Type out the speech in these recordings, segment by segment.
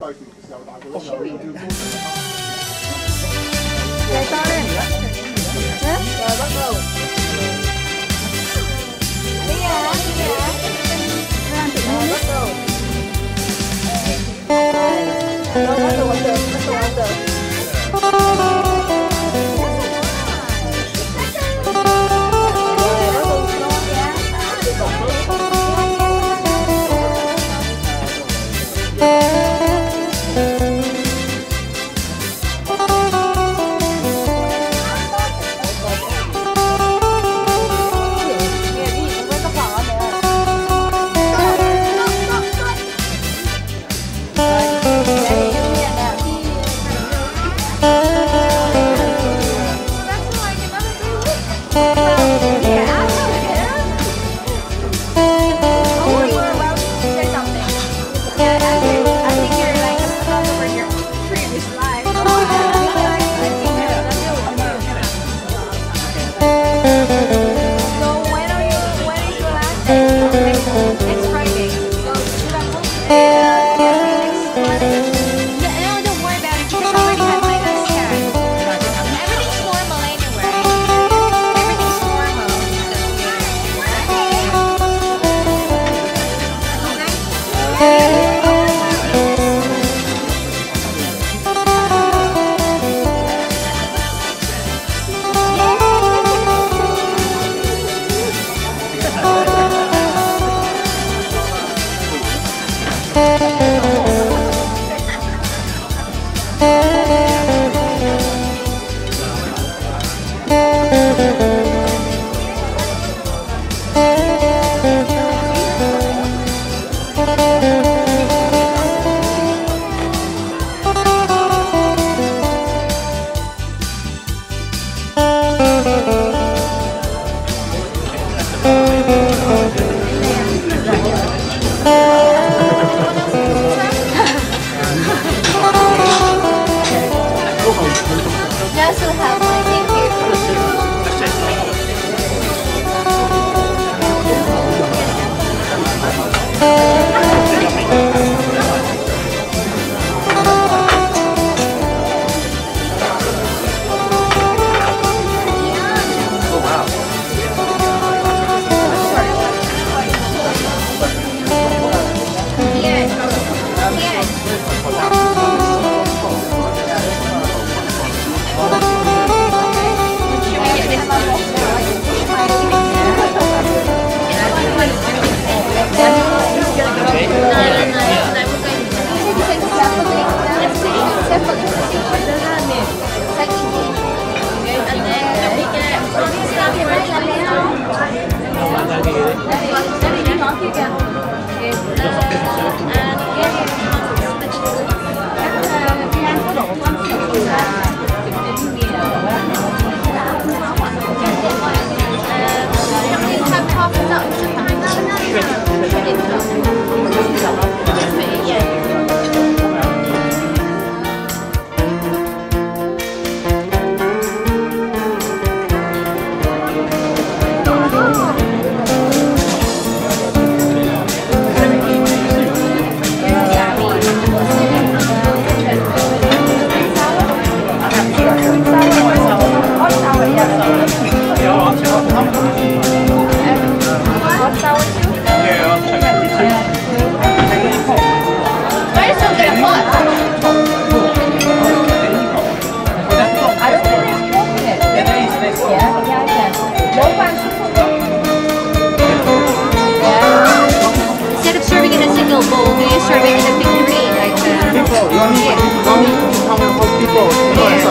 Rồi to lên. Rồi bắt đầu. đi à, đi à, Làm bắt đầu. Rồi, bắt đầu, bắt đầu, bắt đầu, bắt đầu.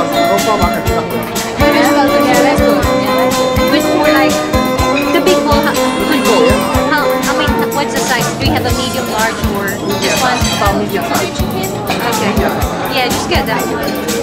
You know, it's a local. Yeah, that's good. Yeah, that's good. But more like the big bowl could go. How? I mean, what's the size? Do you have a medium, large, or just one? About medium size. Okay. Yeah, just get that one.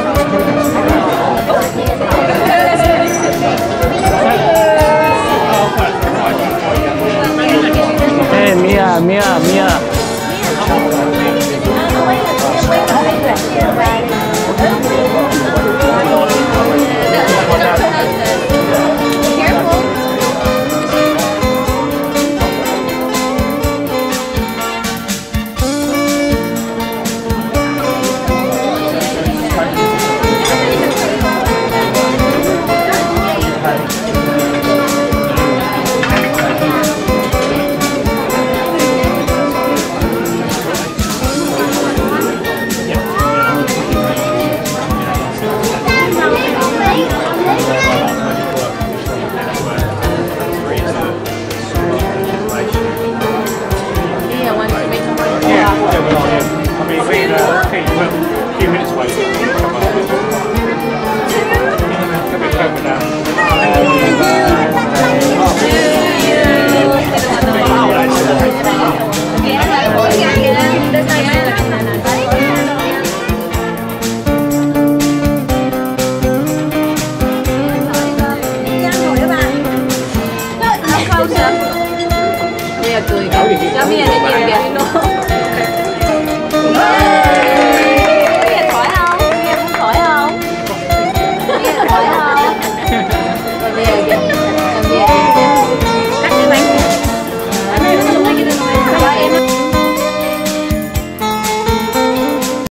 μια, μια